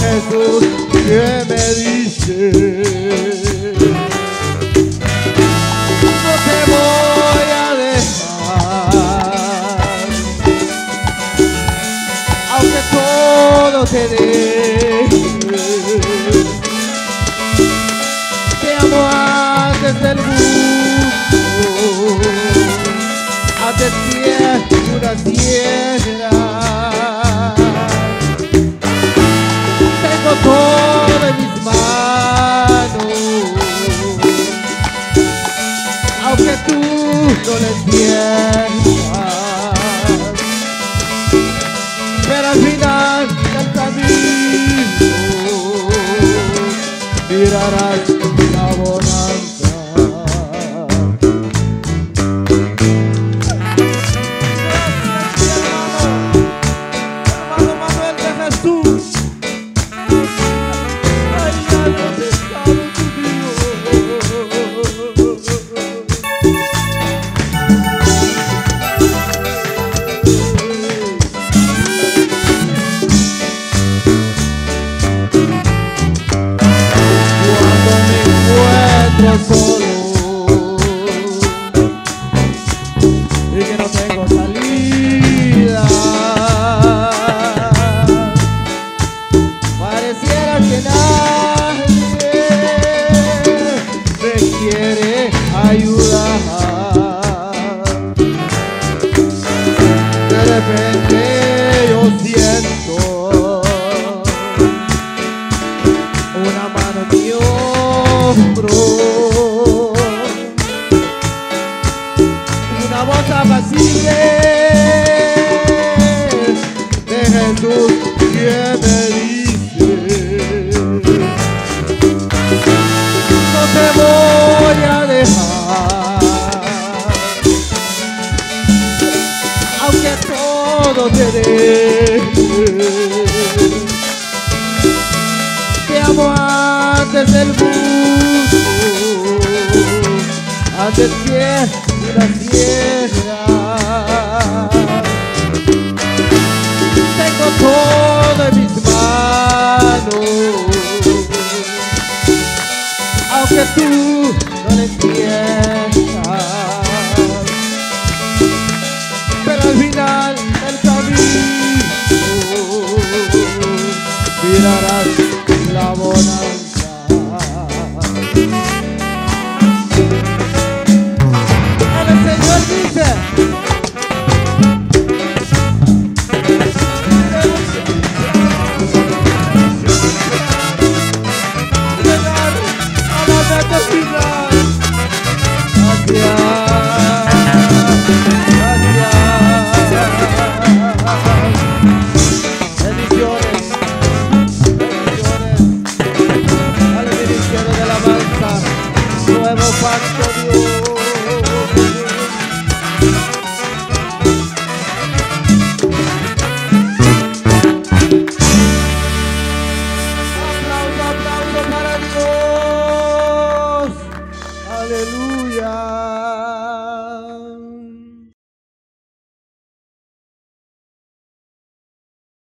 Jesús que me dice No te voy a dejar. Aunque todo te dé tú no lo entiendas. Pero al final del camino mirarás repente yo siento una mano en mi hombro, una voz apacible de Jesús que de pie de la tierra. Tengo todo en mis manos, aunque tú Alléluia.